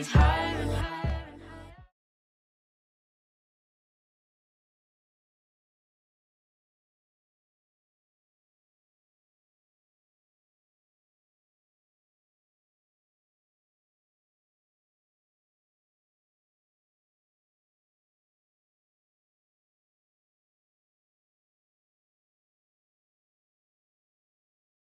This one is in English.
always higher.